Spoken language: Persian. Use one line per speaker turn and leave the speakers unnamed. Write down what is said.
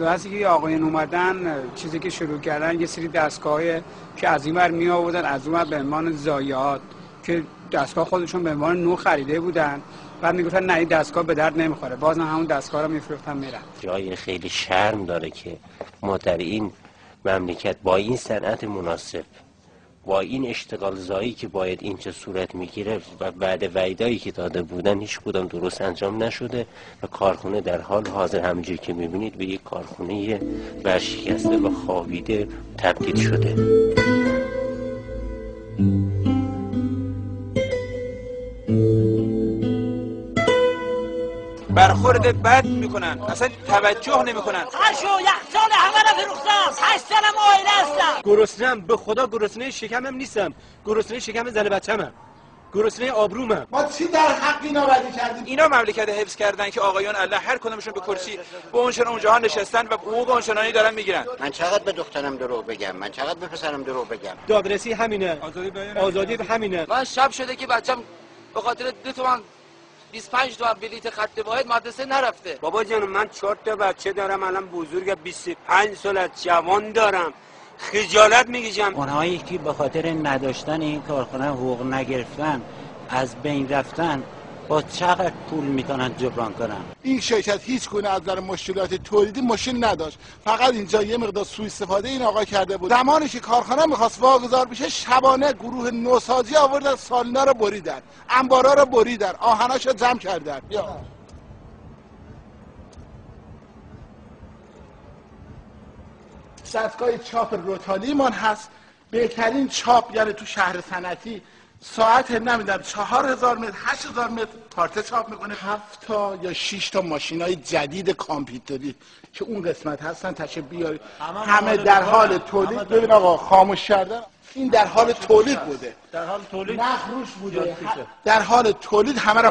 وقتی که آقایان اومدن چیزی که شروع کردن یه سری دستگاه که از این ور می آوردن از اون به عنوان ضایعات که دستگاه خودشون به عنوان نو خریده بودن بعد می‌گفتن نه این دستگاه به درد نمی‌خوره. باز همون دستگاه رو میفروختن میرن
جای خیلی شرم داره که ما در این مملکت با این صنعت مناسب با این اشتغال زایی که باید اینجا صورت می‌گیره و بعد وعیدایی که داده بودن هیچ کدام درست انجام نشده و کارخونه در حال حاضر همونجوری که می‌بینید به یک کارخونه ورشکسته و خوابیده تبدیل شده.
برخورد بد می‌کنن اصلا توجه نمی‌کنن.
هشو یخچال همه رو فروختم. هشت سنم آیله هستم.
گرسنم به خدا گرسنه شکمم نیستم. گرسنه شکم زن بچه‌مم. گرسنه آبرومم.
ما چی در حق اینا بدی کردیم؟
اینا مملکت حفظ کردن که آقایان الله هر کدومشون به کرسی به اونچنان اونجاها نشستن و حقوق اونچنانی دارن می‌گیرن.
من چقدر به دخترم دروغ بگم؟ من چقدر به پسرم دروغ بگم؟
دادرسی همینه. آزادی به همینه.
من شب شده که بچم به خاطر دو تومن 25 تومن بلیت خط واحد مدرسه نرفته.
بابا جان من چهار تا بچه دارم الان بزرگ 25 سال جوان دارم. خجالت می‌کشم.
اونهایی که به خاطر نداشتن این کارخانه حقوق نگرفتن از بین رفتن. با چقدر پول می‌تونن جبران کنن.
این شرکت هیچ گونه از نظر مشکلات تولیدی مشکل نداشت. فقط اینجا یه مقدار سوء استفاده این آقا کرده بود. زمانی که کارخانه می‌خواست واگذار بشه شبانه گروه نوسازی آوردن سالینا رو بریدن. انبارا رو بریدن. آهناش رو جمع کردن. یا دستگاه چاپ روتالی من هست. بهترین چاپ یعنی تو شهر صنعتی. ساعت نمی‌دونم چهار هزار متر هشت هزار متر پارچه چاپ می‌کنه. هفت تا یا شش تا ماشین های جدید کامپیوتری که اون قسمت هستن تشریف بیاری همه در حال تولید. ببین آقا خاموش کردن این در حال تولید بوده.
در حال تولید؟
مخروش بوده. در حال تولید همه رو